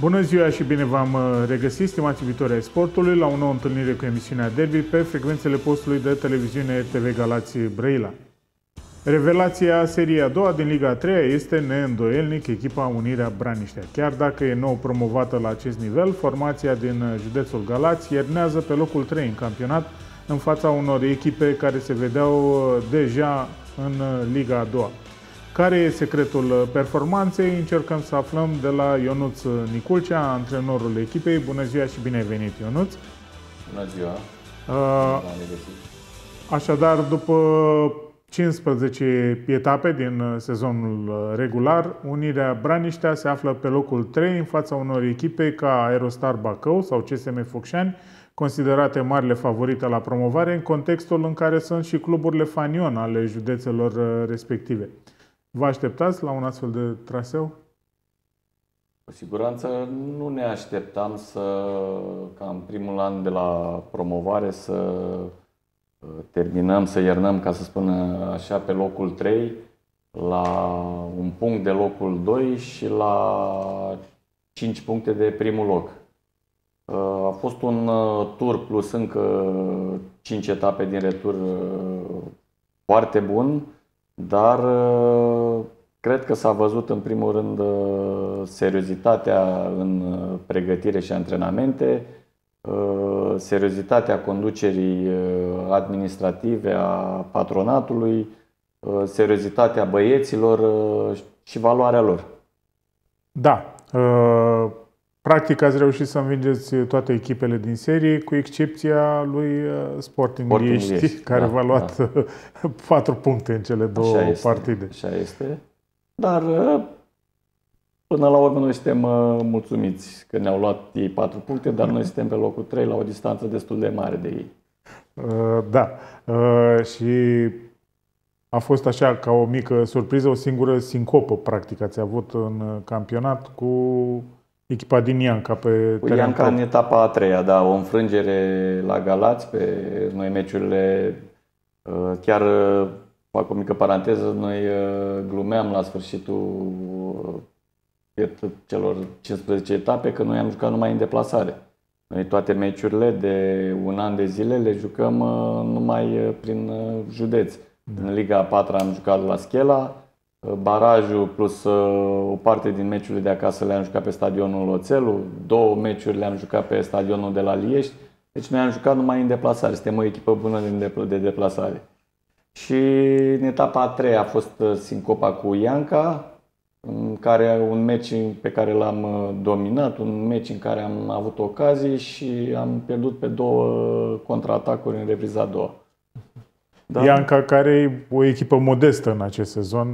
Bună ziua și bine v-am uh, regăsit, stimați iubitori ai sportului, la o nouă întâlnire cu emisiunea Derby pe frecvențele postului de televiziune RTV Galați Brăila. Revelația seria a doua din Liga a treia este neîndoielnic echipa Unirea Braniștea. Chiar dacă e nou promovată la acest nivel, formația din județul Galați iernează pe locul 3 în campionat în fața unor echipe care se vedeau uh, deja în uh, Liga a doua. Care e secretul performanței? Încercăm să aflăm de la Ionuț Niculcea, antrenorul echipei. Bună ziua și bine ai venit, Ionuț! Bună ziua! Uh, așadar, după 15 etape din sezonul regular, Unirea Braniștea se află pe locul 3 în fața unor echipe ca Aerostar Bacău sau CSM Focșani, considerate marile favorite la promovare în contextul în care sunt și cluburile fanion ale județelor respective. Vă așteptați la un astfel de traseu? Cu siguranță nu ne așteptam să, ca în primul an de la promovare, să uh, terminăm, să iernăm, ca să spun așa, pe locul 3, la un punct de locul 2 și la 5 puncte de primul loc. Uh, a fost un uh, tur plus încă 5 etape din retur foarte bun dar uh, cred că s-a văzut în primul rând uh, seriozitatea în uh, pregătire și antrenamente, seriozitatea conducerii administrative a patronatului, seriozitatea băieților și valoarea lor. Da. Practic ați reușit să învingeți toate echipele din serie, cu excepția lui uh, Sporting, Sporting Liești, Liești, care da, v-a luat da. 4 puncte în cele două așa este, partide. Așa este. Dar uh, până la urmă noi suntem uh, mulțumiți că ne-au luat ei 4 puncte, dar noi suntem pe locul 3 la o distanță destul de mare de ei. Da. Și a fost așa ca o mică surpriză, o singură sincopă practic ați avut în campionat cu echipa din Ianca pe Cu Ianca în etapa a treia, da, o înfrângere la Galați pe noi meciurile. Uh, chiar uh, fac o mică paranteză, noi uh, glumeam la sfârșitul celor 15 etape că noi am jucat numai în deplasare. Noi toate meciurile de un an de zile le jucăm numai prin județ. Da. În Liga a 4 am jucat la Schela, barajul plus uh, o parte din meciurile de acasă le-am jucat pe stadionul Oțelu, două meciuri le-am jucat pe stadionul de la Liești, deci noi am jucat numai în deplasare, suntem o echipă bună de deplasare. Și în etapa a treia a fost uh, sincopa cu Ianca, în care un meci pe care l-am uh, dominat, un meci în care am avut ocazii și am pierdut pe două contraatacuri în repriza a doua. Da? Ianca, care e o echipă modestă în acest sezon,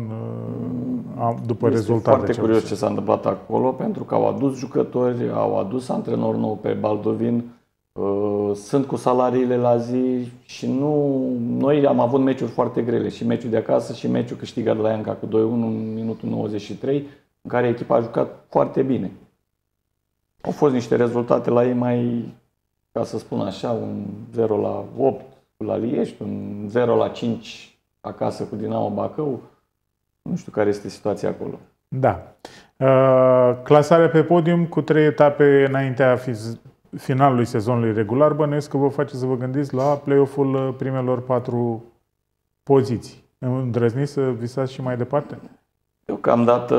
uh, după este rezultate. foarte curios ce s-a întâmplat acolo, pentru că au adus jucători, au adus antrenor nou pe Baldovin, uh, sunt cu salariile la zi și nu... Noi am avut meciuri foarte grele, și meciul de acasă și meciul câștigat de la Ianca cu 2-1 în minutul 93, în care echipa a jucat foarte bine. Au fost niște rezultate la ei mai, ca să spun așa, un 0 la 8, la Liești, un 0 la 5 acasă cu Dinamo Bacău. Nu știu care este situația acolo. Da. Uh, clasarea pe podium cu trei etape înaintea finalului sezonului regular, bănuiesc că vă face să vă gândiți la play-off-ul uh, primelor patru poziții. Îndrăzniți să visați și mai departe? Deocamdată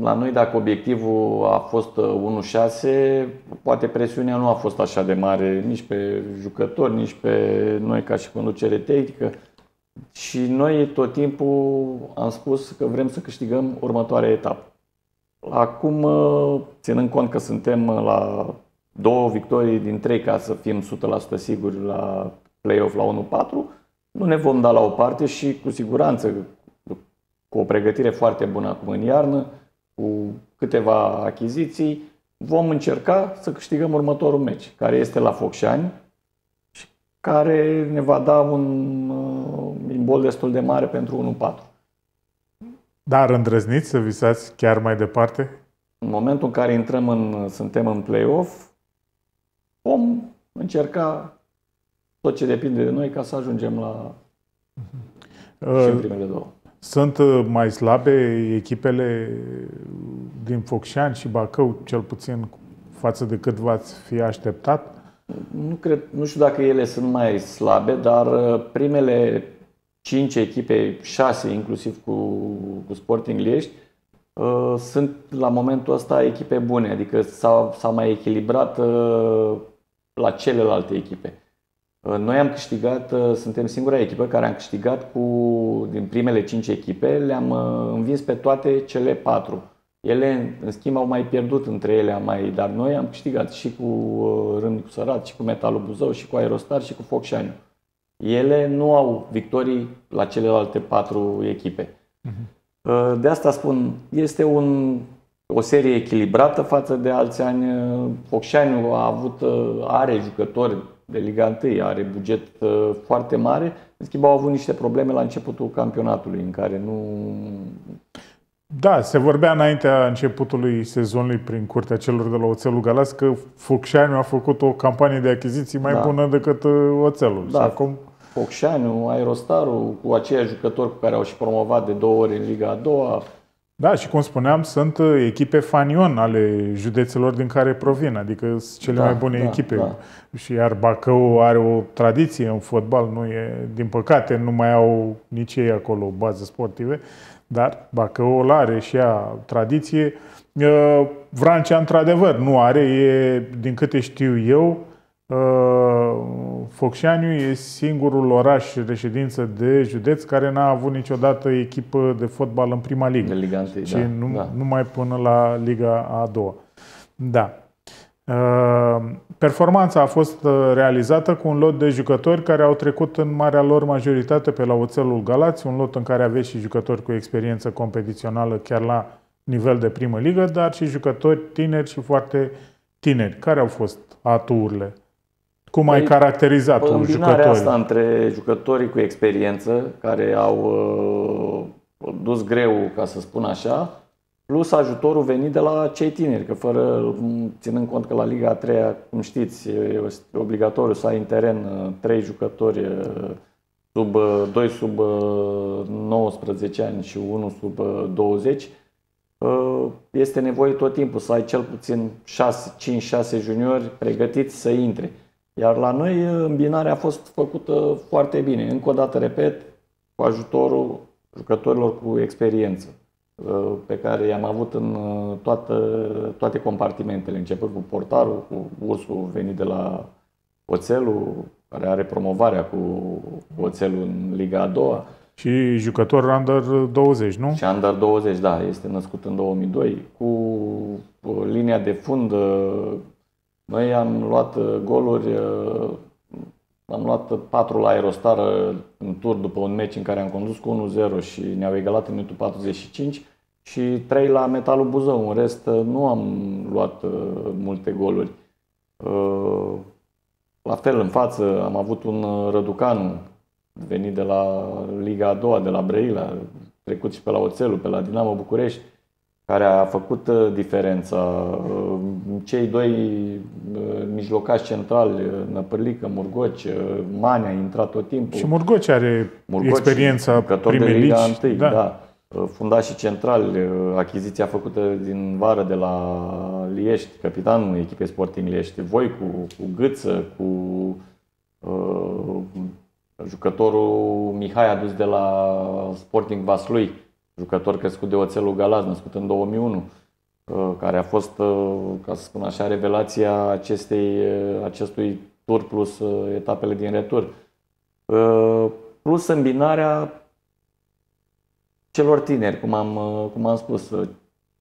la noi, dacă obiectivul a fost 1-6, poate presiunea nu a fost așa de mare nici pe jucători, nici pe noi ca și conducere tehnică. Și noi tot timpul am spus că vrem să câștigăm următoarea etapă. Acum, ținând cont că suntem la două victorii din trei ca să fim 100% siguri la play-off la 1-4, nu ne vom da la o parte și cu siguranță cu o pregătire foarte bună acum în iarnă, cu câteva achiziții, vom încerca să câștigăm următorul meci, care este la Focșani și care ne va da un uh, imbol destul de mare pentru 1-4. Dar îndrăzniți să visați chiar mai departe? În momentul în care intrăm în, suntem în play-off, vom încerca tot ce depinde de noi ca să ajungem la uh, și în primele două. Sunt uh, mai slabe echipele din Focșani și Bacău, cel puțin față de cât v-ați fi așteptat? Nu, cred, nu știu dacă ele sunt mai slabe, dar uh, primele cinci echipe, șase inclusiv cu, cu Sporting Liești, uh, sunt la momentul ăsta echipe bune, adică s-a, s-a mai echilibrat uh, la celelalte echipe. Uh, noi am câștigat, uh, suntem singura echipă care am câștigat cu, din primele cinci echipe, le-am uh, învins pe toate cele patru. Ele, în schimb, au mai pierdut între ele, mai, dar noi am câștigat și cu Râmnicu Sărat, și cu Metalul Buzău, și cu Aerostar, și cu Focșaniu. Ele nu au victorii la celelalte patru echipe. Uh-huh. De asta spun, este un, o serie echilibrată față de alți ani. Focșaniu a avut, are jucători de Liga 1, are buget uh, foarte mare. În schimb, au avut niște probleme la începutul campionatului, în care nu... Da, se vorbea înaintea începutului sezonului prin curtea celor de la Oțelul Galați că Focșaniu a făcut o campanie de achiziții mai da. bună decât uh, Oțelul. Da, și acum... Focșaniu, Aerostaru, cu aceiași jucători cu care au și promovat de două ori în Liga a doua, da, și cum spuneam, sunt uh, echipe fanion ale județelor din care provin, adică sunt cele da, mai bune da, echipe. Da. Și iar Bacău are o tradiție în fotbal, nu e, din păcate nu mai au nici ei acolo baze sportive, dar Bacău are și ea tradiție. Uh, Vrancea, într-adevăr, nu are, e, din câte știu eu, Uh, Focșaniu e singurul oraș reședință de județ care n-a avut niciodată echipă de fotbal în prima ligă. De Liga 1, ci da, nu, da. numai până la Liga a doua. Da. Uh, performanța a fost uh, realizată cu un lot de jucători care au trecut în marea lor majoritate pe la Oțelul Galați, un lot în care aveți și jucători cu experiență competițională chiar la nivel de primă ligă, dar și jucători tineri și foarte tineri. Care au fost aturile cum ai păi, caracterizat un jucător? asta între jucătorii cu experiență, care au uh, dus greu, ca să spun așa, plus ajutorul venit de la cei tineri, că fără, ținând cont că la Liga a 3 cum știți, e obligatoriu să ai în teren uh, trei jucători uh, sub, uh, doi sub 19 ani și unul sub 20, este nevoie tot timpul să ai cel puțin 5-6 juniori pregătiți să intre. Iar la noi îmbinarea a fost făcută foarte bine. Încă o dată, repet, cu ajutorul jucătorilor cu experiență uh, pe care i-am avut în uh, toată, toate compartimentele, începând cu portarul, cu ursul venit de la Oțelul, care are promovarea cu Oțelul în Liga a doua. Și jucător Under 20, nu? Și Under 20, da, este născut în 2002, cu linia de fund uh, noi am luat uh, goluri, uh, am luat 4 la Aerostar uh, în tur după un meci în care am condus cu 1-0 și ne-au egalat în minutul 45 și 3 la Metalul Buzău. În rest nu am luat multe goluri. La fel, în față am avut un Răducanu venit de la Liga a doua, de la Brăila, trecut și pe la Oțelul, pe la Dinamo București care a făcut uh, diferența. Uh, cei doi uh, mijlocași centrali, Năpârlică, Murgoci, Mane a intrat tot timpul. Și Murgoci are Murgoci, experiența primei Liga ligi. da. da. Fundașii centrali, achiziția făcută din vară de la Liești, capitanul echipei Sporting Liești, voi cu, cu Gâță, cu uh, jucătorul Mihai adus de la Sporting Vaslui jucător crescut de Oțelul Galaz, născut în 2001, uh, care a fost, uh, ca să spun așa, revelația acestei, uh, acestui tur plus etapele din retur. Plus îmbinarea celor tineri, cum am, cum am spus.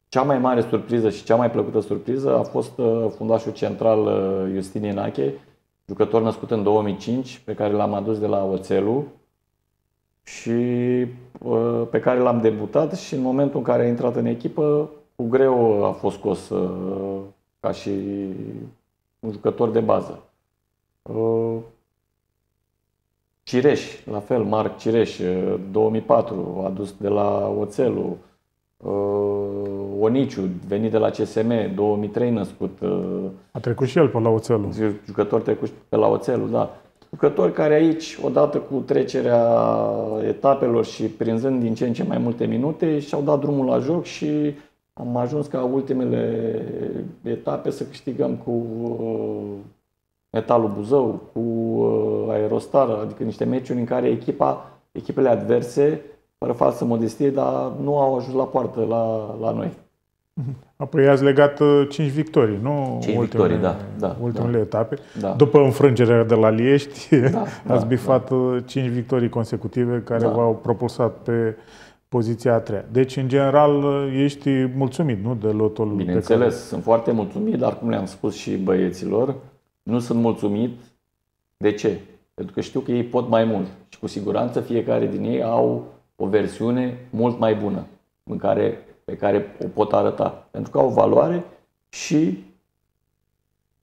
Cea mai mare surpriză și cea mai plăcută surpriză a fost fundașul central Justin Inache, jucător născut în 2005, pe care l-am adus de la Oțelu și Uh, pe care l-am debutat și în momentul în care a intrat în echipă, cu greu a fost scos uh, ca și un jucător de bază. Uh, Cireș, la fel, Marc Cireș, 2004, adus de la Oțelu. Oniciu, venit de la CSM, 2003 născut. A trecut și el pe la Oțelu. Jucător trecut pe la Oțelu, da jucători care aici, odată cu trecerea etapelor și prinzând din ce în ce mai multe minute, și-au dat drumul la joc și am ajuns ca ultimele etape să câștigăm cu uh, Metalul Buzău, cu uh, Aerostar, adică niște meciuri în care echipa, echipele adverse, fără falsă modestie, dar nu au ajuns la poartă la, la noi. Apoi ați legat 5 victorii, nu? 5 victorii, da. da ultimele da. etape. Da. După înfrângerea de la Liești, da, ați da, bifat da. 5 victorii consecutive care da. v-au propulsat pe poziția a treia. Deci, în general, ești mulțumit, nu, de lotul Bineînțeles, care... sunt foarte mulțumit, dar cum le-am spus și băieților, nu sunt mulțumit. De ce? Pentru că știu că ei pot mai mult și cu siguranță fiecare din ei au o versiune mult mai bună în care, pe care o pot arăta. Pentru că au valoare și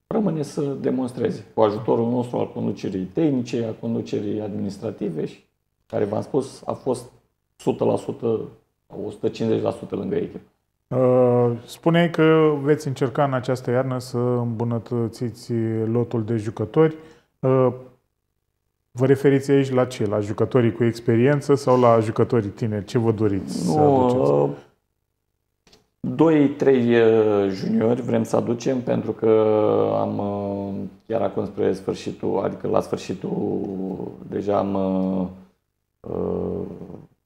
rămâne să demonstreze cu ajutorul nostru al conducerii tehnice, a conducerii administrative și care v-am spus a fost 100%, 150% lângă echipă. Uh, spuneai că veți încerca în această iarnă să îmbunătățiți lotul de jucători. Uh, vă referiți aici la ce? La jucătorii cu experiență sau la jucătorii tineri? Ce vă doriți nu, să aduceți? Doi, trei uh, juniori vrem să aducem pentru că am chiar acum spre sfârșitul, adică la sfârșitul deja am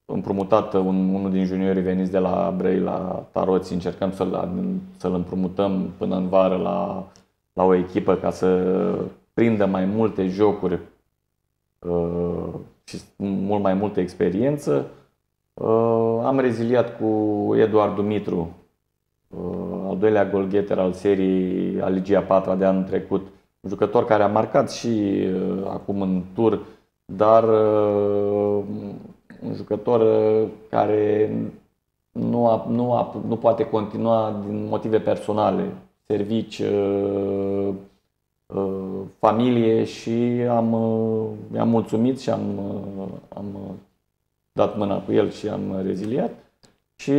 împrumutat un, unul din juniorii veniți de la Brăi la Taroți, încercăm să-l, să-l împrumutăm până în vară la, la o echipă ca să prindă mai multe jocuri uh, și mult mai multă experiență. Uh, am reziliat cu Eduard Dumitru, uh, al doilea golgheter al serii al Ligia 4 de anul trecut, un jucător care a marcat și uh, acum în tur, dar uh, un jucător uh, care nu, a, nu, a, nu poate continua din motive personale, servici, uh, uh, familie și am, i-am mulțumit și am, am dat mâna cu el și am reziliat. Și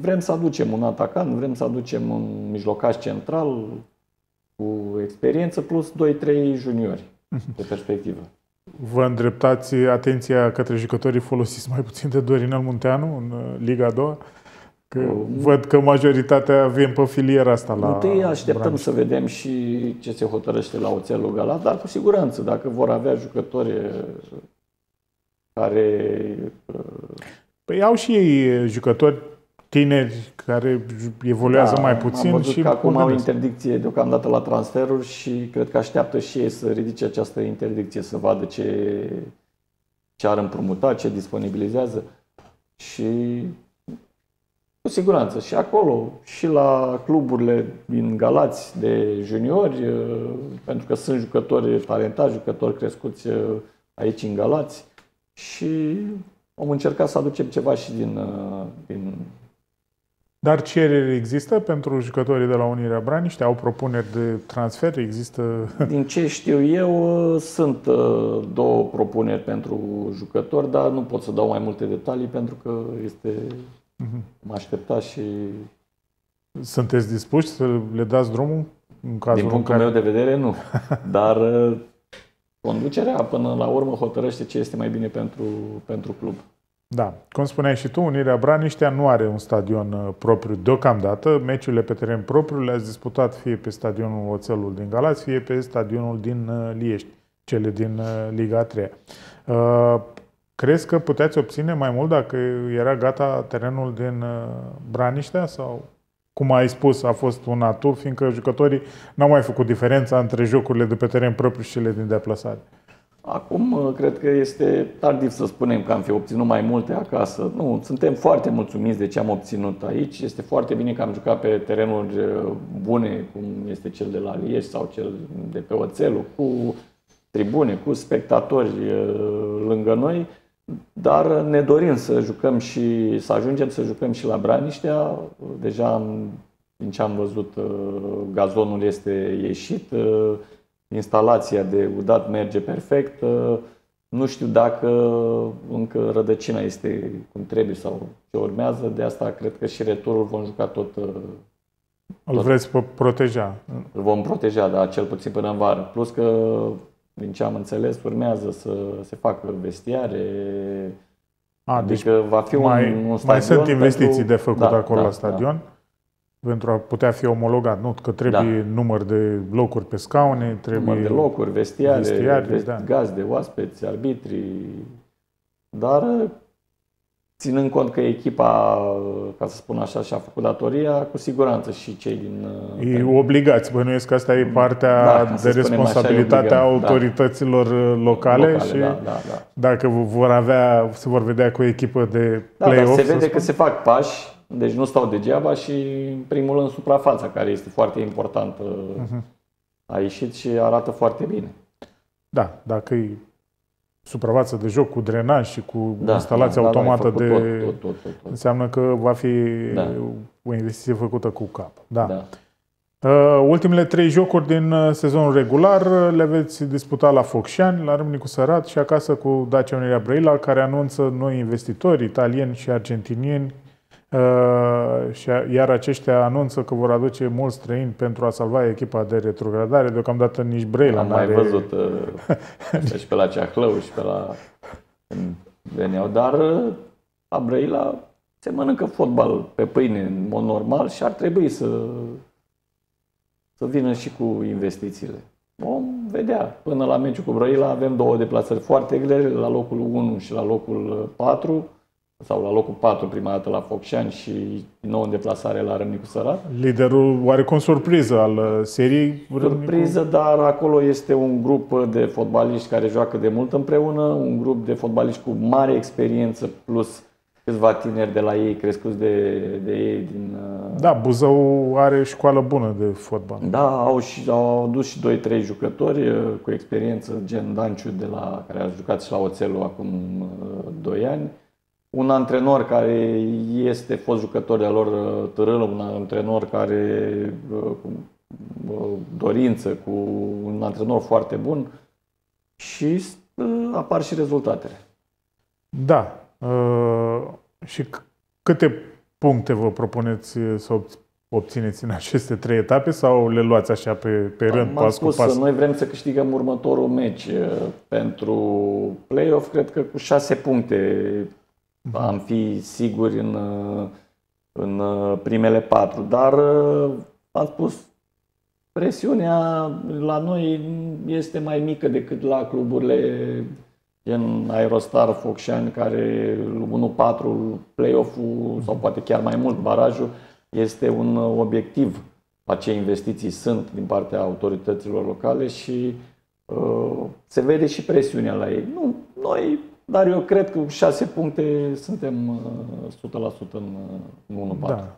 vrem să aducem un atacant, vrem să aducem un mijlocaș central cu experiență plus 2-3 juniori pe perspectivă. Vă îndreptați atenția către jucătorii folosiți mai puțin de Dorinel Munteanu în uh, Liga a doua? Că um, văd că majoritatea vin pe filiera asta la Întâi așteptăm branș. să vedem și ce se hotărăște la Oțelul Galat, dar cu siguranță, dacă vor avea jucători uh, care... Uh, păi au și ei jucători tineri care evoluează da, mai puțin. Am văzut și că acum au interdicție deocamdată la transferuri și cred că așteaptă și ei să ridice această interdicție, să vadă ce, ce ar împrumuta, ce disponibilizează. Și cu siguranță și acolo, și la cluburile din Galați de juniori, pentru că sunt jucători talentați, jucători crescuți aici în Galați și am încercat să aducem ceva și din, din dar cereri există pentru jucătorii de la Unirea Braniște? Au propuneri de transfer? Există... Din ce știu eu, sunt uh, două propuneri pentru jucători, dar nu pot să dau mai multe detalii pentru că este... Uh-huh. Mă aștepta și... Sunteți dispuși să le dați drumul? În cazul Din punctul în care... meu de vedere, nu. Dar uh, conducerea până la urmă hotărăște ce este mai bine pentru, pentru club. Da, cum spuneai și tu, Unirea Braniștea nu are un stadion uh, propriu deocamdată. Meciurile pe teren propriu le-ați disputat fie pe stadionul Oțelul din Galați, fie pe stadionul din uh, Liești, cele din uh, Liga 3. Crezi că puteți obține mai mult dacă era gata terenul din Braniștea sau cum ai spus, a fost un atu, fiindcă jucătorii n-au mai făcut diferența între jocurile de pe teren propriu și cele din deplasare. Acum, uh, cred că este tardiv să spunem că am fi obținut mai multe acasă. Nu, suntem foarte mulțumiți de ce am obținut aici. Este foarte bine că am jucat pe terenuri uh, bune, cum este cel de la Lieș sau cel de pe Oțelul, cu tribune, cu spectatori uh, lângă noi, dar ne dorim să jucăm și să ajungem să jucăm și la Braniștea. Deja am, din ce am văzut, gazonul este ieșit instalația de udat merge perfect. Uh, nu știu dacă încă rădăcina este cum trebuie sau ce urmează, de asta cred că și returul vom juca tot. Uh, Îl tot. vreți proteja? Îl vom proteja, dar cel puțin până în vară. Plus că, din ce am înțeles, urmează să se facă vestiare. A, adică deci va fi mai, un, un stadion. Mai sunt investiții pentru... de făcut da, acolo da, la stadion. Da pentru a putea fi omologat, nu? Că trebuie da. număr de locuri pe scaune, trebuie... Număr de locuri, vestiare, vestiare vest, da. gazde, oaspeți, arbitri, dar ținând cont că echipa, ca să spun așa, și-a făcut datoria, cu siguranță și cei din... E obligați, bănuiesc că asta e partea da, de responsabilitate a autorităților da. locale, locale și da, da, da. dacă vor avea, se vor vedea cu o echipă de play-off... Da, se vede spun? că se fac pași, deci nu stau degeaba și în primul rând suprafața, care este foarte importantă, uh-huh. a ieșit și arată foarte bine. Da, dacă e suprafață de joc cu drenaj și cu da, instalația da, da, automată da, de... Tot, tot, tot, tot, tot. Înseamnă că va fi da. o investiție făcută cu cap. Da. da. Uh, ultimele trei jocuri din uh, sezonul regular uh, le veți disputa la Focșani, la Râmnicu Sărat și acasă cu Dacia Unirea Brăila, care anunță noi investitori italieni și argentinieni Uh, iar aceștia anunță că vor aduce mulți străini pentru a salva echipa de retrogradare. Deocamdată nici Brăila Am mai are... văzut uh, și pe la Ceahlău și pe la veneau, dar uh, la Brăila se mănâncă fotbal pe pâine în mod normal și ar trebui să, să vină și cu investițiile. Vom vedea. Până la meciul cu Brăila avem două deplasări foarte grele, la locul 1 și la locul 4 sau la locul 4 prima dată la Focșani și din nou în deplasare la Râmnicu Sărat. Liderul oarecum surpriză al uh, seriei? Surpriză, dar acolo este un grup de fotbaliști care joacă de mult împreună, un grup de fotbaliști cu mare experiență plus câțiva tineri de la ei, crescuți de, de ei din... Uh, da, Buzău are școală bună de fotbal. Da, au, și, au dus și 2-3 jucători uh, cu experiență, gen Danciu, de la, care a jucat și la Oțelul acum 2 ani un antrenor care este fost jucător de lor uh, târâlă, un antrenor care uh, cu uh, dorință, cu un antrenor foarte bun și apar și rezultatele. Da. Și câte puncte vă propuneți să obțineți în aceste trei etape sau le luați așa pe, pe rând, pas spus, cu pas? Noi vrem să câștigăm următorul meci pentru play-off, cred că cu șase puncte am fi siguri în, în primele patru. Dar am spus, presiunea la noi este mai mică decât la cluburile în Aerostar, Focșani, care 1-4 play-off-ul sau poate chiar mai mult barajul este un obiectiv la ce investiții sunt din partea autorităților locale și uh, se vede și presiunea la ei. Nu, noi dar eu cred că cu șase puncte suntem 100% uh, în, în 1-4. Da.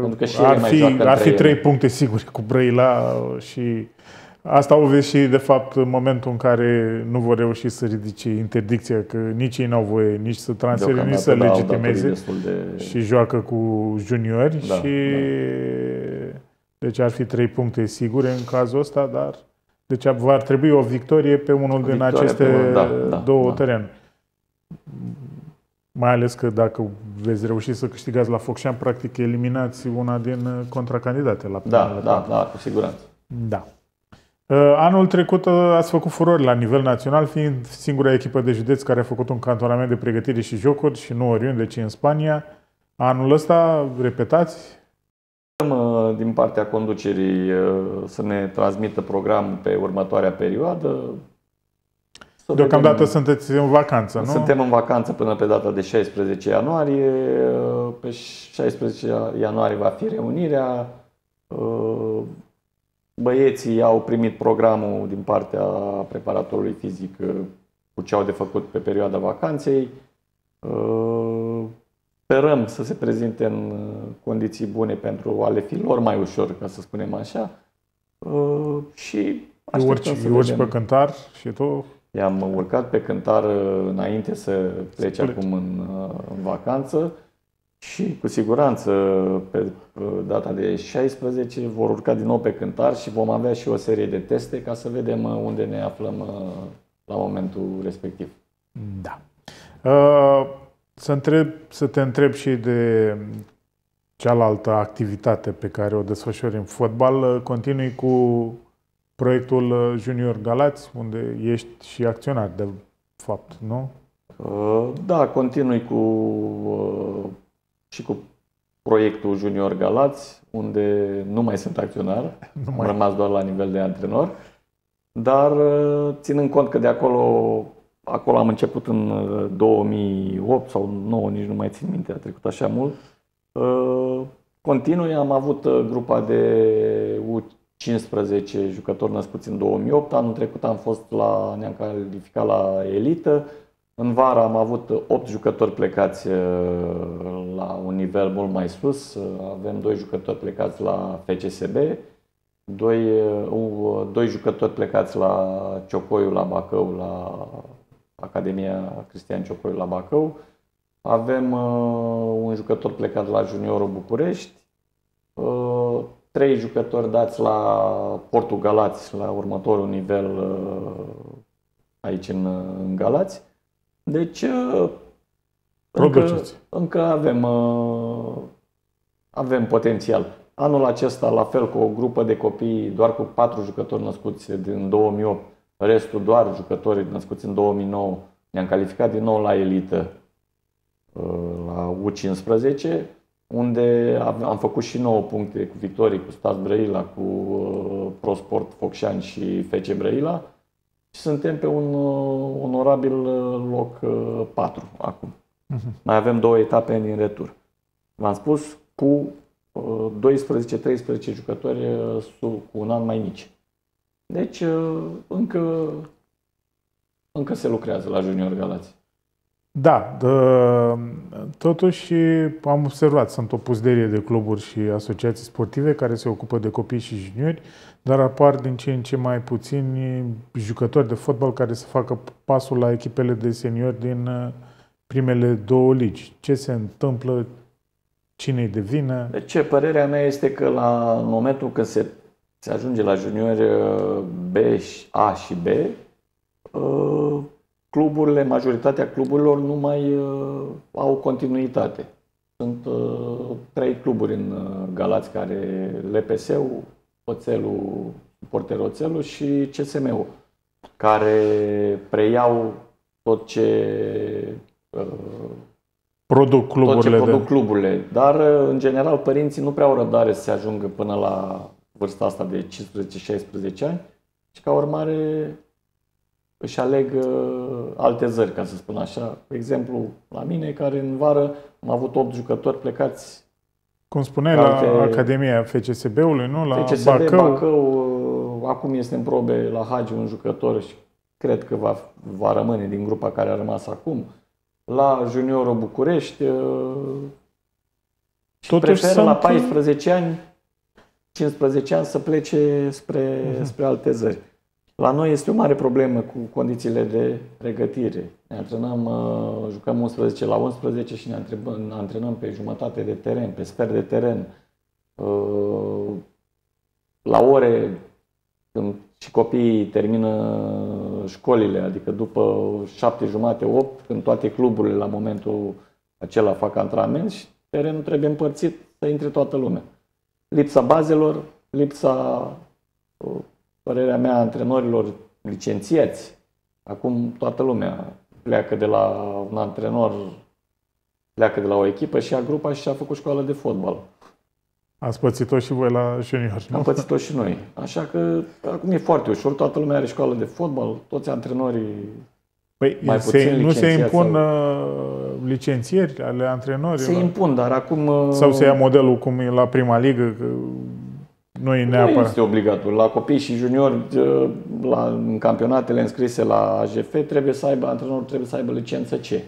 Pentru că și ar fi, ar fi trei puncte siguri cu Brăila și asta o vezi și de fapt în momentul în care nu vor reuși să ridice interdicția, că nici ei n-au voie nici să transfere, nici să da, legitimeze de... și joacă cu juniori da, și da. deci ar fi trei puncte sigure în cazul ăsta, dar deci ar trebui o victorie pe unul o din aceste pe, da, da, două da. terenuri. Mai ales că dacă veți reuși să câștigați la Focșani, practic eliminați una din uh, contracandidate la Da, da, da, cu siguranță. Da. Uh, anul trecut uh, ați făcut furori la nivel național, fiind singura echipă de județ care a făcut un cantonament de pregătire și jocuri și nu oriunde, ci în Spania. Anul ăsta repetați? Din partea conducerii să ne transmită programul pe următoarea perioadă. Deocamdată sunteți în vacanță, nu? Suntem în vacanță până pe data de 16 ianuarie. Pe 16 ianuarie va fi reunirea. Băieții au primit programul din partea preparatorului fizic cu ce au de făcut pe perioada vacanței. Sperăm să se prezinte în condiții bune pentru a le fi lor mai ușor, ca să spunem așa. Și urci, urci pe cântar și tu I-am urcat pe cântar uh, înainte să plece acum în, uh, în vacanță și cu siguranță pe uh, data de 16 vor urca din nou pe cântar și vom avea și o serie de teste ca să vedem unde ne aflăm la momentul respectiv. Da. Să, întreb, să te întreb și de cealaltă activitate pe care o desfășori în fotbal. Continui cu proiectul uh, Junior Galați, unde ești și acționar, de fapt, nu? Uh, da, continui cu uh, și cu proiectul Junior Galați, unde nu mai sunt acționar, nu mai. am rămas doar la nivel de antrenor. Dar uh, ținând cont că de acolo, acolo am început în 2008 uh, sau 9, nici nu mai țin minte, a trecut așa mult. Uh, continui, am avut grupa de U15 jucători născuți în 2008. Anul trecut am fost la, ne-am calificat la elită. În vară am avut 8 jucători plecați la un nivel mult mai sus. Avem 2 jucători plecați la FCSB doi, uh, doi jucători plecați la Ciocoiu la Bacău, la Academia Cristian Ciocoiu la Bacău. Avem uh, un jucător plecat la Juniorul București, uh, trei jucători dați la Portul Galați, la următorul nivel uh, aici în, în Galați. Deci uh, încă, încă avem, uh, avem potențial. Anul acesta, la fel, cu o grupă de copii, doar cu patru jucători născuți din 2008, restul doar jucători născuți în 2009, ne-am calificat din nou la elită, uh, la U15, unde am făcut și 9 puncte cu victorii cu Stas Brăila, cu uh, ProSport Focșani și FC Brăila și suntem pe un uh, onorabil loc 4 acum. Uh-huh. Mai avem două etape din retur. V-am spus cu 12-13 jucători uh, cu un an mai mici. Deci uh, încă, încă se lucrează la Junior Galați. Da, dă, totuși am observat, sunt o puzderie de cluburi și asociații sportive care se ocupă de copii și juniori, dar apar din ce în ce mai puțini jucători de fotbal care să facă pasul la echipele de seniori din uh, primele două ligi. Ce se întâmplă? cine de vină? De ce? Părerea mea este că la momentul când se, se ajunge la juniori uh, B, A și B, uh, cluburile, majoritatea cluburilor nu mai uh, au continuitate. Sunt trei cluburi în Galați care LPS-ul, Oțelul, Porteroțelul și CSM-ul, care preiau tot ce produc cluburile. Tot ce produc de... cluburile. Dar, în general, părinții nu prea au răbdare să se ajungă până la vârsta asta de 15-16 ani și, ca urmare, își aleg uh, alte zări, ca să spun așa. De exemplu, la mine, care în vară am avut 8 jucători plecați cum spuneai, la alte... Academia FCSB-ului, nu? La FCSB, Bacău. Bacău. Uh, acum este în probe la Hagi un jucător și cred că va, va rămâne din grupa care a rămas acum la Juniorul București uh, și Totuși preferă la 14 ani, 15 ani să plece spre, uh-huh. spre alte zări. La noi este o mare problemă cu condițiile de pregătire. Ne antrenăm, uh, jucăm 11 la 11 și ne antrenăm pe jumătate de teren, pe sfert de teren. Uh, la ore când și copiii termină școlile, adică după șapte jumate, opt, când toate cluburile la momentul acela fac antrenament și terenul trebuie împărțit să intre toată lumea. Lipsa bazelor, lipsa, părerea mea, antrenorilor licențiați. Acum toată lumea pleacă de la un antrenor, pleacă de la o echipă și a grupa și a făcut școală de fotbal. Ați pățit-o și voi la junior, nu? Am pățit-o și noi. Așa că acum e foarte ușor. Toată lumea are școală de fotbal, toți antrenorii Păi mai se, nu se impun sau... Uh, licențieri ale antrenorilor? Se impun, dar acum... Uh, sau se ia modelul cum e la prima ligă, că nu e neapărat... Nu este obligatoriu. La copii și juniori, uh, la, în campionatele înscrise la AGF, trebuie să aibă, antrenorul trebuie să aibă licență C. Uh-huh.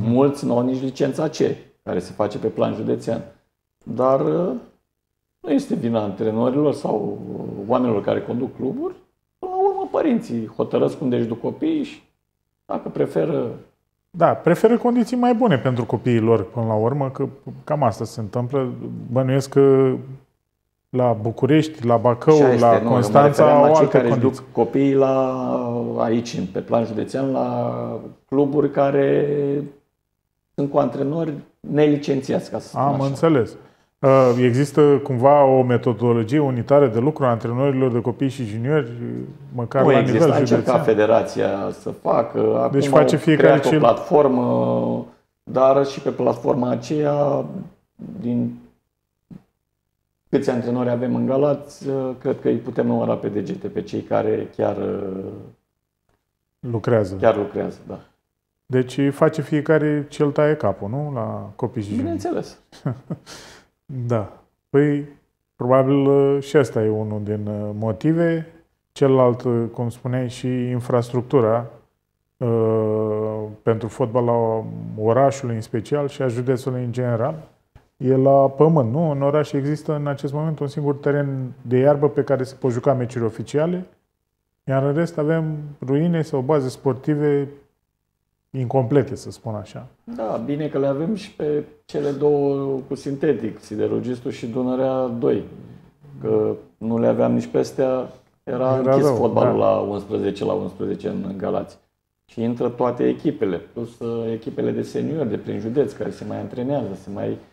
Mulți nu au nici licența C, care se face pe plan județean. Dar nu este vina antrenorilor sau oamenilor care conduc cluburi. Până la urmă, părinții hotărăsc unde își duc copiii și dacă preferă da, preferă condiții mai bune pentru copiii lor până la urmă, că cam asta se întâmplă. Bănuiesc că la București, la Bacău, este, la nu, Constanța au alte care condiții. duc copiii la aici, pe plan județean, la cluburi care sunt cu antrenori nelicențiați, ca să spun Am așa. înțeles. Uh, există cumva o metodologie unitară de lucru a antrenorilor de copii și juniori, măcar nu la există. nivel județean? ca federația să facă. Acum deci face fiecare cel... o platformă, dar și pe platforma aceea, din câți antrenori avem în Galați, uh, cred că îi putem număra pe degete, pe cei care chiar uh, lucrează. Chiar lucrează, da. Deci face fiecare cel taie capul, nu? La copii și Bineînțeles. da. Păi, probabil uh, și asta e unul din motive. Celălalt, cum spuneai, și infrastructura uh, pentru fotbal la orașul în special și a județului în general e la pământ, nu? În oraș există în acest moment un singur teren de iarbă pe care se pot juca meciuri oficiale, iar în rest avem ruine sau baze sportive incomplete, să spun așa. Da, bine că le avem și pe cele două cu sintetic, Siderogistul și Dunărea 2. Că nu le aveam nici pe astea, era, era închis rău, fotbalul da. la 11 la 11 în Galați. Și intră toate echipele, plus uh, echipele de seniori de prin județ, care se mai antrenează, se mai Uh,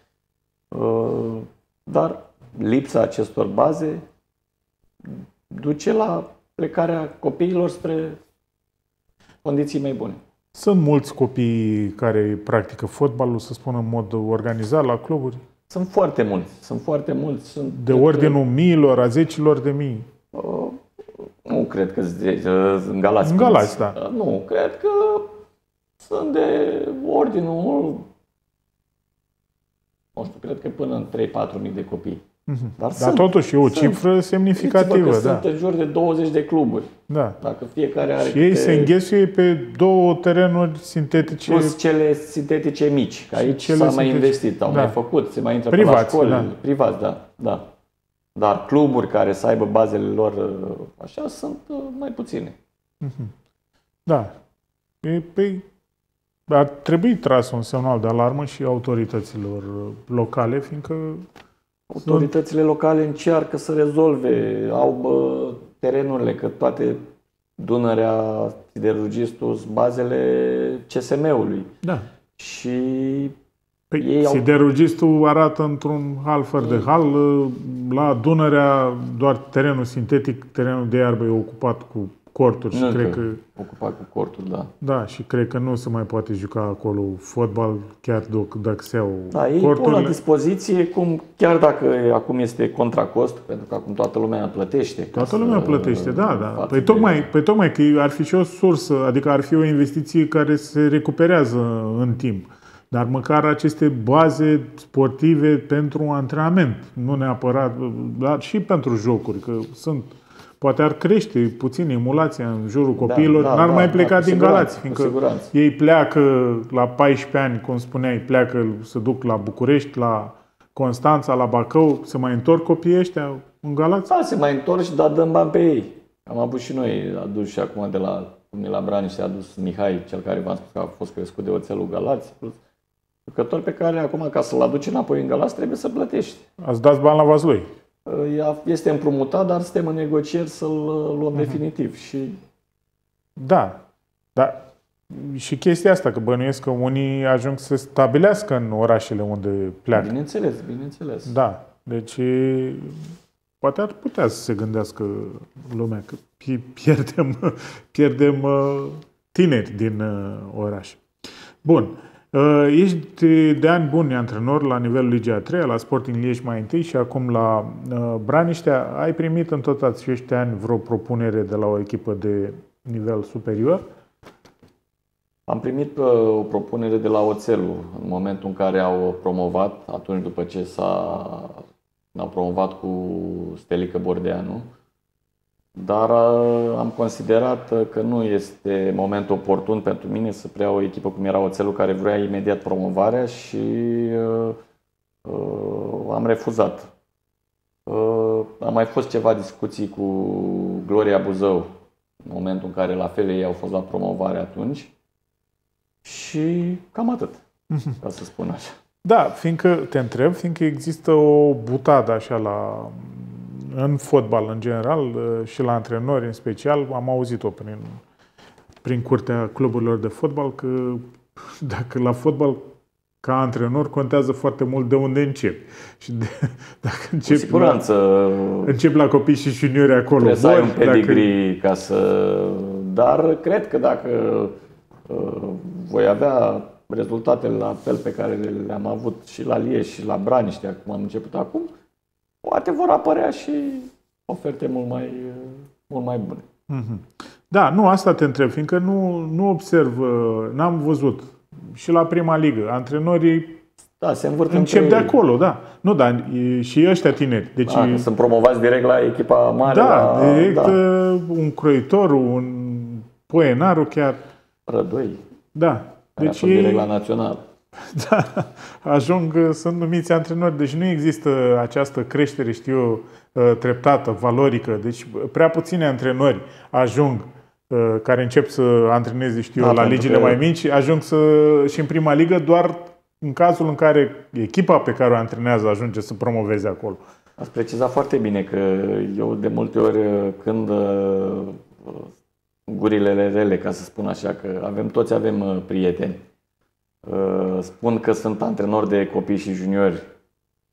dar lipsa acestor baze duce la plecarea copiilor spre condiții mai bune. Sunt mulți copii care practică fotbalul, să spun, în mod organizat la cluburi? Sunt foarte mulți. Sunt foarte mulți. Sunt de ordinul că... miilor, a zecilor de mii? Uh, nu cred că în Galați. În Galați, da. Uh, nu, cred că sunt de ordinul nu știu, cred că până în 3-4 mii de copii. Mm-hmm. Dar, Dar sunt, totuși e o cifră sunt, semnificativă. Că da. Sunt în jur de 20 de cluburi. Da. Dacă fiecare are. Și ei se înghesuie pe două terenuri sintetice. Plus cele sintetice mici. Că aici s-a mai sintetice. investit, au da. mai făcut, se mai intră privați, pe la școli. Da. Privați, da. da. Dar cluburi care să aibă bazele lor uh, așa sunt uh, mai puține. Mm-hmm. Da. E, păi, ar trebui tras un semnal de alarmă și autorităților locale, fiindcă... Autoritățile locale încearcă să rezolve, au bă, terenurile, că toate Dunărea, Siderurgistul, bazele CSM-ului. Da. Și Păi, ei siderurgistul arată într-un hal fără de hal. La Dunărea doar terenul sintetic, terenul de iarbă e ocupat cu corturi și cred că... Ocupat cu corturi, da. Da, și cred că nu se mai poate juca acolo fotbal chiar dacă, dacă se iau Da, ei corturile. pun la dispoziție, cum, chiar dacă acum este contra cost, pentru că acum toată lumea plătește. Toată lumea plătește, da, da. Păi tocmai, păi tocmai că ar fi și o sursă, adică ar fi o investiție care se recuperează în timp. Dar măcar aceste baze sportive pentru antrenament, nu neapărat, dar și pentru jocuri, că sunt poate ar crește puțin emulația în jurul da, copiilor, da, da, n-ar da, mai pleca da, din Galați, fiindcă ei pleacă la 14 ani, cum spuneai, pleacă, să duc la București, la Constanța, la Bacău, se mai întorc copiii ăștia în Galați? Da, se mai întorc și da, dăm bani pe ei. Am avut și noi adus și acum de la, de la Brani și a adus Mihai, cel care v-am spus că a fost crescut de oțelul Galați, plus jucători pe care acum, ca să-l aduci înapoi în Galați, trebuie să plătești. Ați dat bani la Vaslui? Este împrumutat, dar suntem în negocieri să-l uh, luăm uh-huh. definitiv. Și... Da, dar și chestia asta, că bănuiesc că unii ajung să stabilească în orașele unde pleacă. Bineînțeles, bineînțeles. Da, deci poate ar putea să se gândească lumea că pierdem, pierdem uh, tineri din uh, oraș. Bun. Uh, ești de ani buni antrenor la nivelul Ligia a 3 la Sporting Liege mai întâi și acum la uh, Braniștea. Ai primit în tot acești ani vreo propunere de la o echipă de nivel superior? Am primit uh, o propunere de la Oțelul în momentul în care au promovat, atunci după ce s-a, au promovat cu Stelică Bordeanu. Dar uh, am considerat uh, că nu este momentul oportun pentru mine să preiau o echipă cum era Oțelul care vrea imediat promovarea și uh, uh, am refuzat. Uh, am mai fost ceva discuții cu Gloria Buzău în momentul în care la fel ei au fost la promovare atunci și cam atât, mhm. ca să spun așa. Da, fiindcă te întreb, fiindcă există o butadă așa la în fotbal în general uh, și la antrenori în special, am auzit-o prin, prin curtea cluburilor de fotbal că dacă la fotbal ca antrenor contează foarte mult de unde începi. Și de, dacă începi Cu siguranță. La, începi la copii și juniori acolo. Trebuie să ai un pedigree dacă... ca să... Dar cred că dacă uh, voi avea rezultatele la fel pe care le-am avut și la Lieș și la Braniște, cum am început acum, poate vor apărea și oferte mult mai, mult mai bune. Mm-hmm. Da, nu, asta te întreb, fiindcă nu, nu observ, uh, n-am văzut și la prima ligă. Antrenorii da, se învârt încep de acolo, da. Nu, dar și ăștia tineri. Deci, da, sunt promovați direct la echipa mare. Da, la, direct da. Uh, un croitor, un poenaru chiar. Rădoi. Da. Deci ei, direct la național. Da, ajung, sunt numiți antrenori. Deci nu există această creștere, știu eu, uh, treptată, valorică. Deci prea puțini antrenori ajung uh, care încep să antreneze, știu eu, da, la ligile că... mai mici, ajung să și în prima ligă doar în cazul în care echipa pe care o antrenează ajunge să promoveze acolo. Ați precizat foarte bine că eu de multe ori uh, când gurile rele, ca să spun așa, că avem toți avem prieteni Uh, spun că sunt antrenor de copii și juniori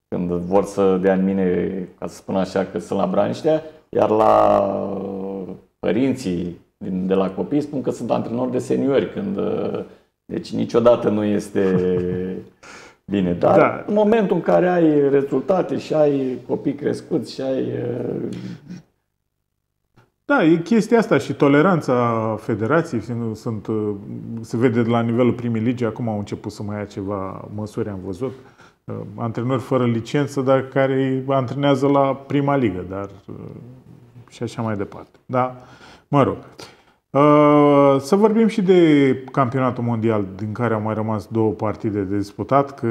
când vor să dea în mine, ca să spun așa, că sunt la braniștea, iar la uh, părinții din, de la copii spun că sunt antrenor de seniori, când, uh, deci niciodată nu este bine. Dar da. în momentul în care ai rezultate și ai copii crescuți și ai da, e chestia asta și toleranța federației sunt, se vede de la nivelul primii ligi, acum au început să mai ia ceva măsuri, am văzut. Uh, antrenori fără licență, dar care antrenează la prima ligă, dar uh, și așa mai departe. Da? Mă rog. Uh, să vorbim și de campionatul mondial, din care au mai rămas două partide de disputat, că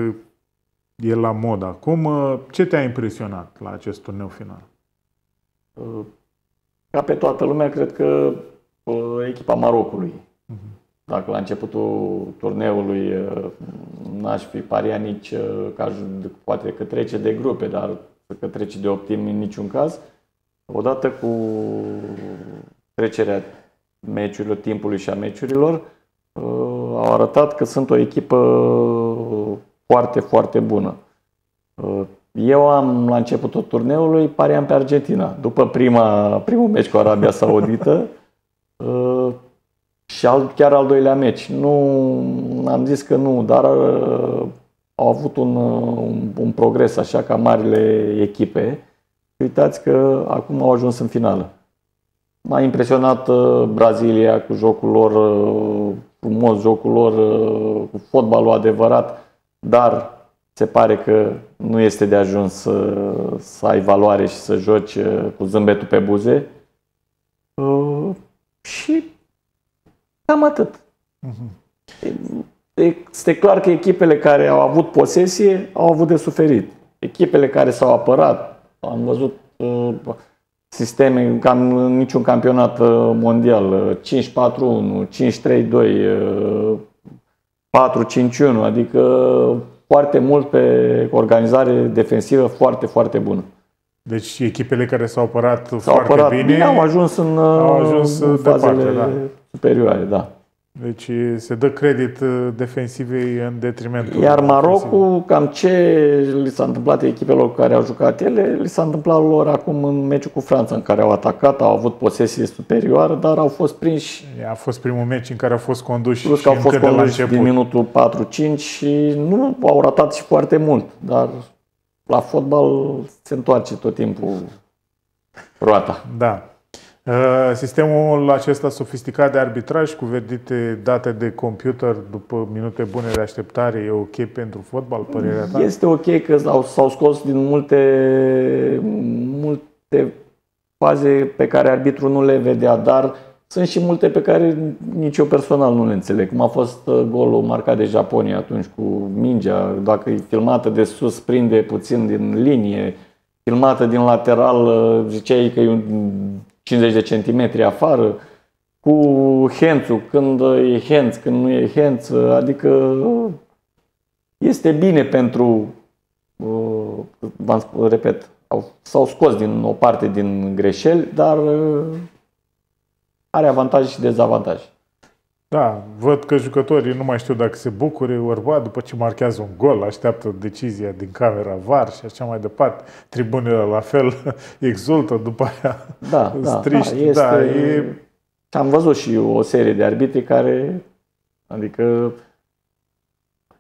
e la mod acum. Ce te-a impresionat la acest turneu final? Ca pe toată lumea, cred că uh, echipa Marocului. Mhm. Dacă la începutul turneului uh, n-aș fi paria nici uh, că poate că trece de grupe, dar că trece de optim în niciun caz, odată cu trecerea meciurilor, timpului și a meciurilor, au arătat că sunt o echipă foarte, foarte bună. Eu am, la începutul turneului, pariam pe Argentina. După prima, primul meci cu Arabia Saudită uh, și al, chiar al doilea meci. Nu, am zis că nu, dar uh, au avut un, uh, un, un progres așa ca marile echipe. Uitați că acum au ajuns în finală. M-a impresionat Brazilia cu jocul lor frumos, jocul lor cu fotbalul adevărat, dar se pare că nu este de ajuns să, să ai valoare și să joci uh, cu zâmbetul pe buze. Uh, și cam atât. Uh-huh. Este clar că echipele care au avut posesie au avut de suferit. Echipele care s-au apărat, am văzut uh, sisteme ca în niciun campionat uh, mondial, 5-4-1, 5-3-2, 4-5-1, adică foarte mult pe organizare defensivă foarte, foarte bună. Deci echipele care s-au apărat s-au foarte apărat bine, bine au ajuns în, au ajuns în fazele departe, da. superioare. Da. Deci se dă credit uh, defensivei în detrimentul. Iar Marocul, cam ce li s-a întâmplat echipelor cu care au jucat ele, li s-a întâmplat lor acum în meciul cu Franța, în care au atacat, au avut posesie superioară, dar au fost prinși. A fost primul meci în care au fost conduși Plus că au fost conduși din minutul 4-5 și nu au ratat și foarte mult, dar la fotbal se întoarce tot timpul roata. Da. Uh, sistemul acesta sofisticat de arbitraj cu verdite date de computer după minute bune de așteptare e ok pentru fotbal, părerea ta? Este ok că s-au scos din multe, multe faze pe care arbitrul nu le vedea, dar sunt și multe pe care nici eu personal nu le înțeleg. Cum a fost uh, golul marcat de Japonia atunci cu mingea, dacă e filmată de sus, prinde puțin din linie, filmată din lateral, uh, ziceai că e un 50 de centimetri afară, cu hențul, când e henț, când nu e henț, adică este bine pentru, uh, v-am repet, s-au scos din o parte din greșeli, dar uh, are avantaje și dezavantaje. Da, văd că jucătorii nu mai știu dacă se bucure, orba după ce marchează un gol, așteaptă decizia din camera VAR și așa mai departe. Tribunile la fel exultă după aia da, da, da, este... da, e... Am văzut și o serie de arbitri care, adică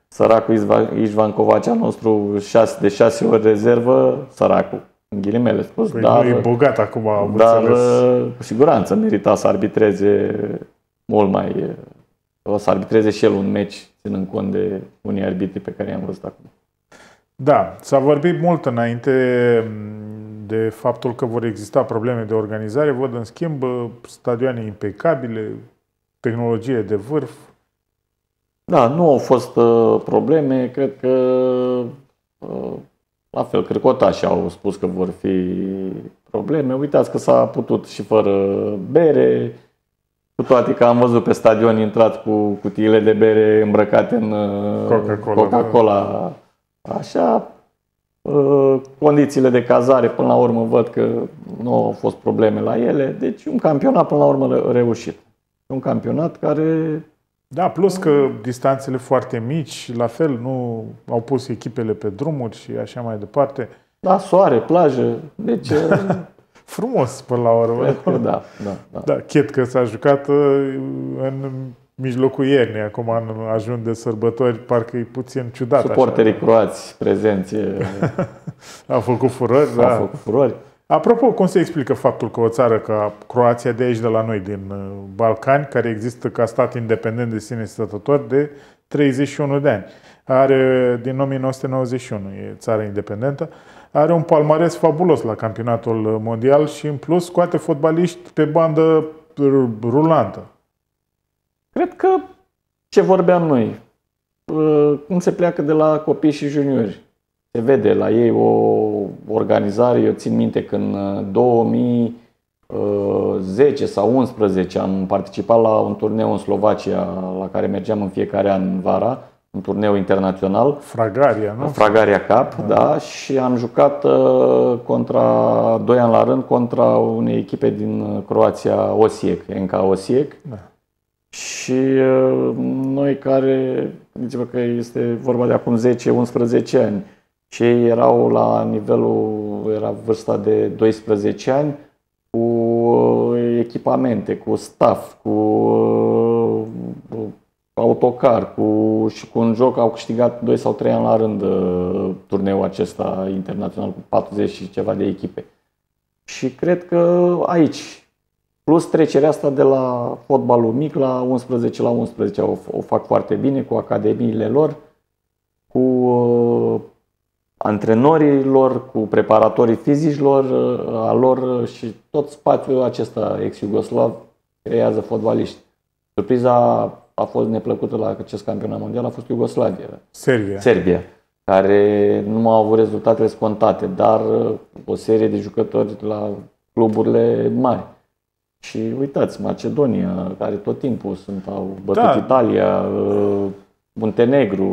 săracul Ișvan Covacea nostru de șase ori rezervă, săracul, în ghilimele spus, Păi dar, nu e bogat acum, am dar înțeles. uh, cu siguranță merita să arbitreze mult mai... uh, O să arbitreze și el un meci, ținând cont de unii arbitri pe care i-am văzut acum. Da, s-a vorbit mult înainte m, de faptul că vor exista probleme de organizare. Văd, în schimb, stadioane impecabile, tehnologie de vârf. Da, nu au fost uh, probleme, cred că uh, la fel, crăcotașii au spus că vor fi probleme. Uitați că s-a putut și fără bere, cu toate că am văzut pe stadion intrat cu cutiile de bere îmbrăcate în uh, Coca-Cola, Coca-Cola. Așa, uh, condițiile de cazare, până la urmă, văd că nu au fost probleme la ele. Deci un campionat, până la urmă, reușit. Un campionat care Da, plus că distanțele foarte mici, la fel, nu au pus echipele pe drumuri și așa mai departe. Da, soare, plajă, deci Frumos, până la urmă. cred că da, da, da. Da, chet că s-a jucat uh, în mijlocul iernii, acum în ajun de sărbători, parcă e puțin ciudat. Suporterii croați prezenți e- Așa. A făcut furări, au da. făcut furori. Apropo, cum se explică faptul că o țară ca Croația de aici, de la noi, din uh, Balcani, care există ca stat independent de sine stătător de 31 de ani, are din 1991, e țară independentă, are un palmares fabulos la campionatul mondial și în plus scoate fotbaliști pe bandă r- rulantă. Cred că ce vorbeam noi, uh, cum se pleacă de la copii și juniori. Se vede la ei o organizare, eu țin minte că în uh, 2010 sau 11 am participat la un turneu în Slovacia la care mergeam în fiecare an în vara, un turneu internațional. Fragaria, nu? Fragaria Cup, da, și am jucat uh, contra, doi ani la rând, contra unei echipe din uh, Croația, Osijek, NK Osijek. Da. Și uh, noi care, gândiți-vă că este vorba de acum 10-11 ani, și ei erau la nivelul, era vârsta de 12 ani, cu uh, echipamente, cu staff, cu uh, autocar cu, și cu un joc au câștigat 2 sau 3 ani la rând uh, turneul acesta internațional cu 40 și ceva de echipe. Și cred că aici, plus trecerea asta de la fotbalul mic la 11 la 11 o, o fac foarte bine cu academiile lor, cu uh, antrenorii lor, cu preparatorii fizici lor, uh, a lor și tot spațiul acesta ex-iugoslav creează fotbaliști. Surpriza a fost neplăcută la acest campionat mondial a fost Iugoslavia, Serbia. Serbia, care nu au avut rezultatele scontate, dar uh, o serie de jucători la cluburile mari. Și uitați, Macedonia, care tot timpul sunt, au bătut Da. Italia, uh, Muntenegru,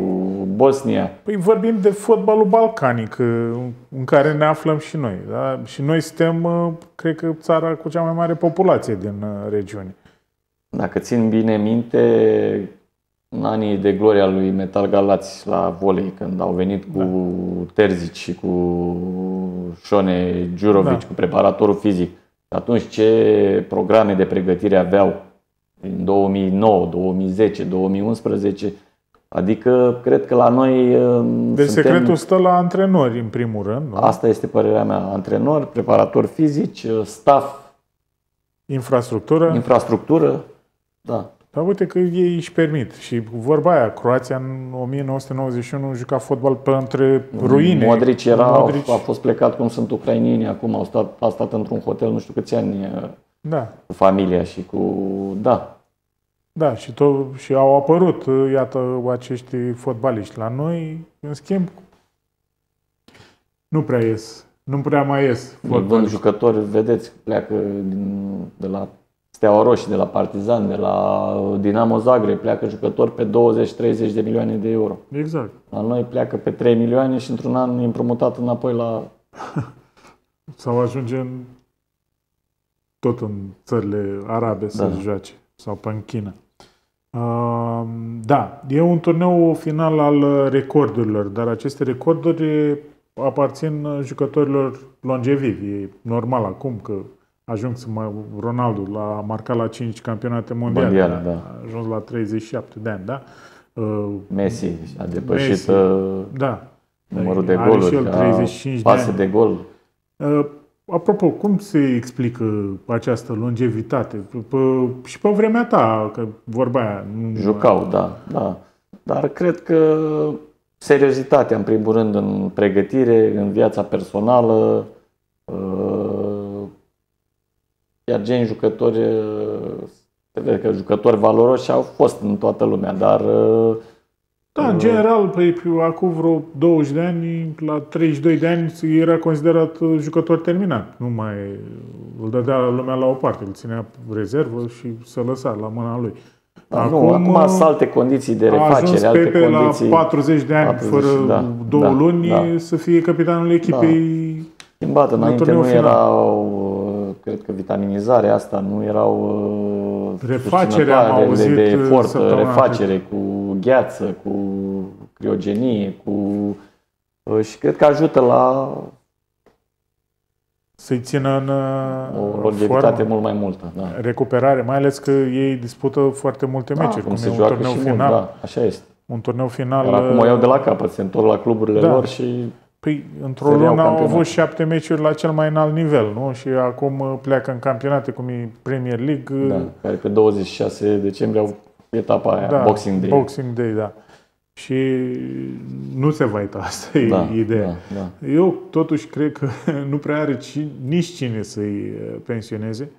Bosnia. Păi vorbim de fotbalul balcanic, uh, în care ne aflăm și noi. Da? Și noi suntem, uh, cred că, țara cu cea mai mare populație din uh, regiune. Dacă țin bine minte, în anii de gloria lui Metal Galați la volei, când au venit cu Terzic și cu Șone Djurovic, Da. cu preparatorul fizic, atunci ce programe de pregătire aveau în 2009, 2010, 2011, adică cred că la noi uh, Deci suntem, secretul stă la antrenori, în primul rând. Nu? asta este părerea mea, antrenori, preparatori fizici, staff, Infrastructură. infrastructură, da, Dar uite că ei își permit. Și vorba aia, Croația în 1991 juca fotbal pe între ruine. Modric era, Modric, a fost plecat cum sunt ucrainienii acum, au stat, a stat într-un hotel nu știu câți ani uh, Da, cu familia și cu... Da, da, și, tot, și au apărut, uh, iată, acești fotbaliști. La noi, în schimb, nu prea ies. Nu prea mai ies vând fotbaliști. jucători, vedeți, pleacă din, de la Steaua Roșie, de la Partizan, de la Dinamo Zagreb, pleacă jucători pe 20-30 de milioane de euro. Exact. La noi pleacă pe 3 milioane și într-un an e împrumutat înapoi la... Sau ajunge în, tot în țările arabe să Da. joace. Sau pe în China. Uh, da, e un turneu final al recordurilor, dar aceste recorduri aparțin jucătorilor longevivi. E normal acum că ajung să mai... Ronaldo l-a marcat la 5 campionate mondiale. Mondiale, da. A ajuns la 37 de ani, da? Uh, Messi a depășit Messi. uh, da. numărul de Are goluri, și el a 35 de pase ani. de gol. Apropo, cum se explică această longevitate? P- și pe vremea ta, că vorba aia... Nu... Jucau, da, da. Dar cred că seriozitatea, în primul rând, în pregătire, în viața personală, iar gen jucători, se vede că jucători valoroși au fost în toată lumea, dar da, în general, păi, acum vreo 20 de ani, la 32 de ani, era considerat jucător terminat. Nu mai îl dădea lumea la o parte, îl ținea rezervă și să lăsa la mâna lui. Da, acum, nu, acum sunt alte condiții de refacere, a ajuns alte Pepe condiții. la 40 de ani, 40, fără da, două da, luni, da. să fie capitanul echipei. Da. Schimbată, înainte nu final. erau, cred că vitaminizarea asta, nu erau refacere am auzit de efort, refacere cu gheață, cu criogenie, cu și cred că ajută la să-i țină în o longevitate mult mai multă. Da. Recuperare, mai ales că ei dispută foarte multe da, meciuri, cum, cum se e un joacă turneu și final. Mult, da, așa este. Un turneu final. Iar acum o iau de la capăt, se întorc la cluburile da. lor și Păi, într-o lună au avut șapte meciuri la cel mai înalt nivel, nu? Și acum pleacă în campionate, cum e Premier League. Da, care pe 26 decembrie au etapa aia, da, Boxing Day. Boxing Day, da. Și nu se va uita, asta e da, ideea. Da, da. Eu totuși cred că nu prea are nici cine să-i pensioneze,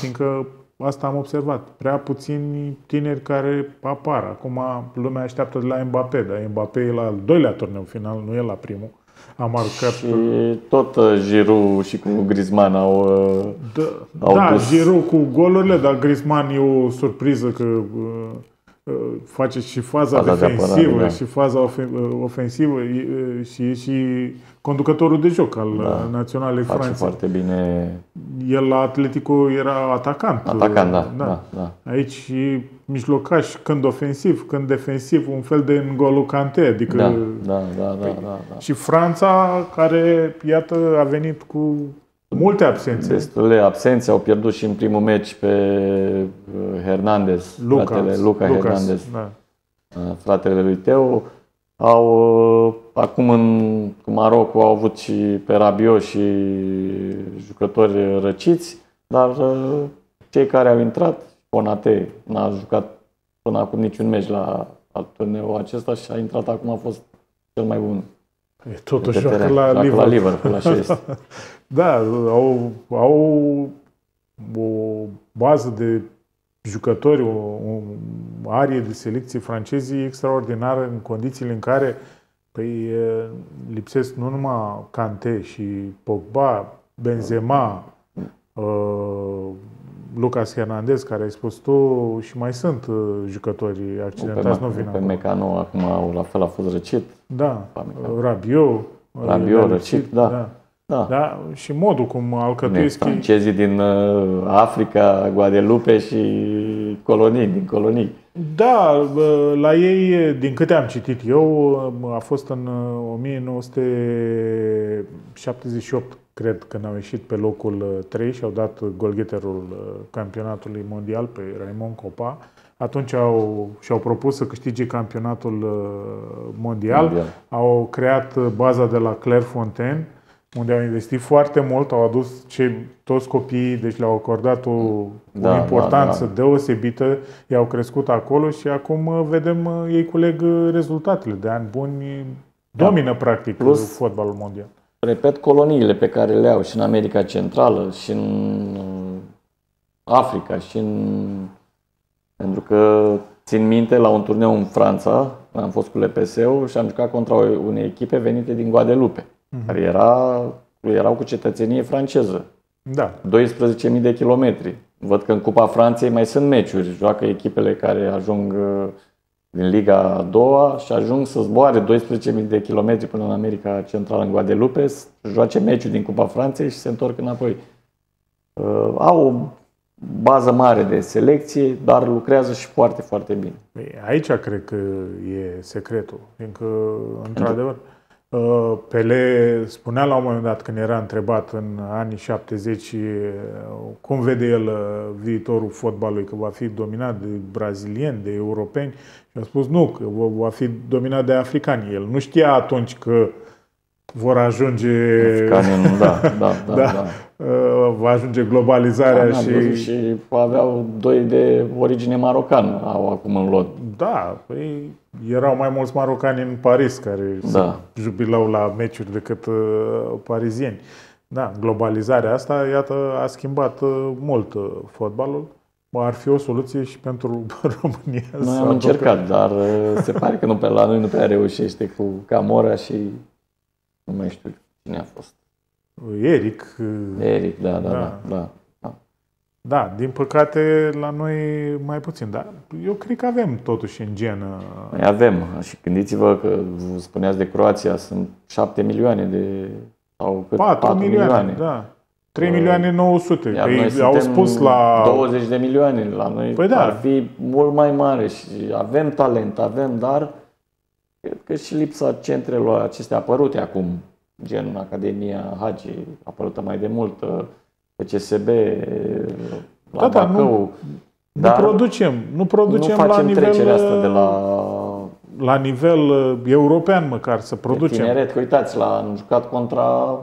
fiindcă asta am observat. Prea puțini tineri care apar. Acum lumea așteaptă de la Mbappé, dar Mbappé e la al doilea turneu final, nu e la primul. A marcat... Și tot Giroud și cu Griezmann au, da, au da dus... Giroud cu golurile, dar Griezmann e o surpriză că face și faza, faza defensivă apărare, da. și faza ofensivă și e și conducătorul de joc al da. Naționalei face Franței. foarte bine. El la Atletico era atacant. Atacant, da. da. da, da. Aici și mijlocaș, când ofensiv, când defensiv, un fel de N'Golo Kante. Adică, da, da, da, da, da, da. Și Franța, care, iată, a venit cu Multe absențe. Destule absențe. Au pierdut și în primul meci pe uh, Hernandez, Lucas, fratele Luca Lucas, Hernandez, da. Uh, fratele lui Teo. Au, uh, acum în Maroc au avut și pe Rabio și jucători răciți, dar cei care au intrat, Conate n-a jucat până acum niciun meci la turneul acesta și a intrat acum a fost cel mai bun. E, totuși joacă la, la Liverpool. La Liverpool, așa este. Da, au, au o bază de jucători, o, o arie de selecție francezii extraordinară în condițiile în care păi, lipsesc nu numai Kanté și Pogba, Benzema, uh, Lucas Hernandez, care ai spus tu, și mai sunt uh, jucători accidentați, pe, nu vin Pe Mecano acum la fel a fost răcit. Da, Rabiot. Rabiot răcit, da. da. Da. da? Și modul cum alcătuiesc Francezii din uh, Africa, Guadeloupe și colonii, din colonii. Da, la ei, din câte am citit eu, a fost în 1978, cred, când au ieșit pe locul 3 și au dat golgheterul campionatului mondial pe Raymond Copa. Atunci au, și-au propus să câștige campionatul mondial. mondial. Au creat baza de la Clairefontaine unde au investit foarte mult, au adus ce, toți copiii, deci le-au acordat o, da, o importanță da, da. deosebită, i-au crescut acolo și acum uh, vedem uh, ei culeg uh, rezultatele de ani buni, da. domină practic Plus, fotbalul mondial. Repet, coloniile pe care le au și în America Centrală și în Africa și în... Pentru că țin minte la un turneu în Franța, am fost cu LPS-ul și am jucat contra unei echipe venite din Guadeloupe uh-huh. care era, erau cu cetățenie franceză. Da. 12.000 de kilometri. Văd că în Cupa Franței mai sunt meciuri. Joacă echipele care ajung uh, din Liga a doua și ajung să zboare 12.000 de kilometri până în America Centrală, în Guadeloupe, să joace meciuri din Cupa Franței și se întorc înapoi. Uh, au o bază mare de selecție, dar lucrează și foarte, foarte bine. Aici cred că e secretul, fiindcă, într-adevăr, Uh, Pele spunea la un moment dat când era întrebat în anii 70 uh, cum vede el uh, viitorul fotbalului, că va fi dominat de brazilieni, de europeni și a spus nu, că va fi dominat de africani. El nu știa atunci că vor ajunge... Canin, da, da, da, da. da. Uh, va ajunge globalizarea da, și... Și aveau doi de origine marocană, au acum în lot. Da, păi erau mai mulți marocani în Paris care da. se jubilau la meciuri decât uh, parizieni. Da, globalizarea asta, iată, a schimbat uh, mult uh, fotbalul. Ar fi o soluție și pentru România. Noi am încercat, dar uh, se pare că nu pe la noi nu prea reușește cu Camora și nu mai știu cine a fost. Eric. Eric, da, da, da. da, da. Da, da din păcate la noi mai puțin, dar eu cred că avem totuși în genă. Noi avem și gândiți-vă că spuneați de Croația, sunt 7 milioane de sau cât? 4, 4 milioane, milioane. Da. 3 milioane 900. Iar păi noi au spus la 20 de milioane la noi. Păi da. Ar fi mult mai mare și avem talent, avem, dar cred că și lipsa centrelor acestea apărute acum, gen Academia Hagi, apărută mai de mult, PCSB, la da, da, Nu, nu producem, nu producem nu facem la nivel, trecerea asta de la la nivel uh, european măcar să producem. De tineret, că uitați, la, am jucat contra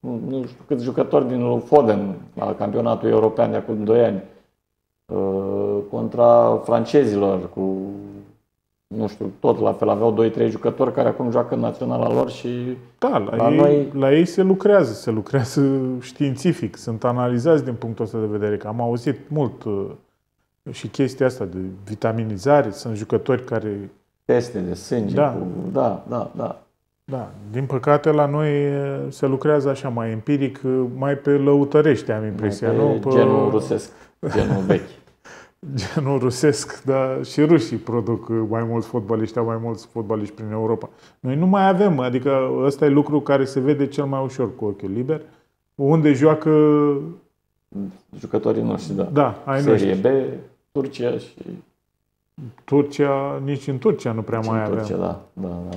nu știu câți jucători din Foden la campionatul european de acum 2 ani. Uh, contra francezilor cu nu știu, tot la fel, aveau 2-3 jucători care acum joacă în naționala lor și da, la, la ei, noi... la ei se lucrează, se lucrează științific, sunt analizați din punctul ăsta de vedere, că am auzit mult uh, și chestia asta de vitaminizare, sunt jucători care teste de sânge. Da. Cu... da, da, da. Da, din păcate la noi se lucrează așa mai empiric, mai pe lăutărește, am impresia, pe nu? Pe genul rusesc, genul vechi. genul rusesc, dar și rușii produc mai mulți fotbaliști, au mai mulți fotbaliști prin Europa. Noi nu mai avem, adică ăsta e lucru care se vede cel mai ușor cu ochiul liber, unde joacă jucătorii noștri, da. Da, ai Serie noștri. B, Turcia și Turcia, nici în Turcia nu prea nici mai în avem. Turcia, da. Da, da, da.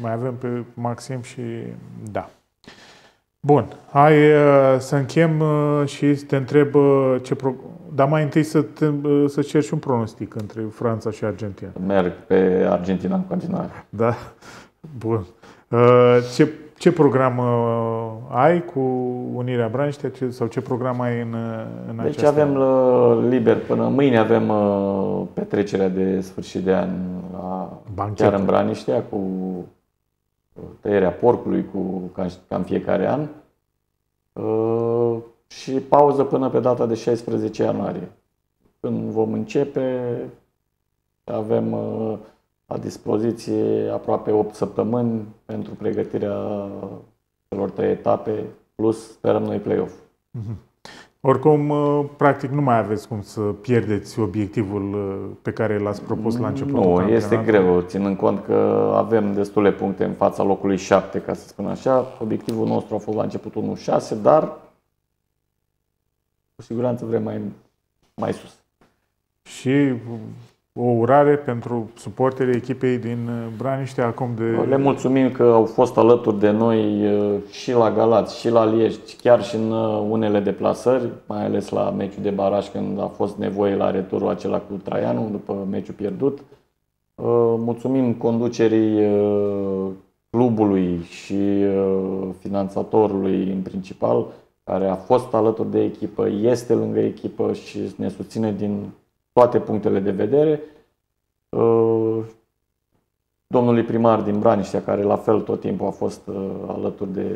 Mai avem pe Maxim și da. Bun, hai uh, să închem uh, și să te întreb uh, ce pro... dar mai întâi să, te, să cerci un pronostic între Franța și Argentina. Merg pe Argentina în continuare. Da? Bun. Ce ce program uh, ai cu Unirea Branștea sau ce program ai în, în Deci avem uh, liber până mâine avem uh, petrecerea de sfârșit de an la, chiar în Braniștea cu tăierea porcului cu, ca, ca în fiecare an și pauză până pe data de 16 ianuarie. Când vom începe, avem la dispoziție aproape 8 săptămâni pentru pregătirea celor trei etape, plus sperăm noi play-off. Mm-hmm. Oricum, uh, practic, nu mai aveți cum să pierdeți obiectivul uh, pe care l-ați propus la început. Nu, este greu, ținând cont că avem destule puncte în fața locului 7, ca să spun așa. Obiectivul nostru a fost la început 1-6, dar cu siguranță vrem mai, mai sus. Și o urare pentru suporterii echipei din uh, Braniște acum de... Le mulțumim că au fost alături de noi uh, și la Galați, și la Liești, chiar și în uh, unele deplasări, mai ales la meciul de baraj când a fost nevoie la returul acela cu Traianu după meciul pierdut. Mulțumim conducerii clubului și finanțatorului în principal, care a fost alături de echipă, este lângă echipă și ne susține din toate punctele de vedere. Uh, domnului primar din Braniștea, care la fel tot timpul a fost uh, alături de,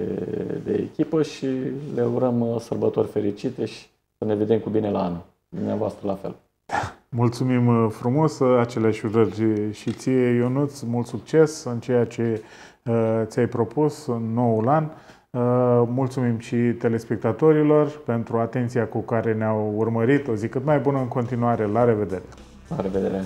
de echipă și le urăm uh, sărbători fericite și să ne vedem cu bine la anul. Dumneavoastră la fel. Mulțumim frumos, aceleași urări și ție, Ionuț, mult succes în ceea ce ți-ai propus în noul an. Uh, mulțumim și telespectatorilor pentru atenția cu care ne-au urmărit. O zi cât mai bună în continuare. La revedere! La revedere!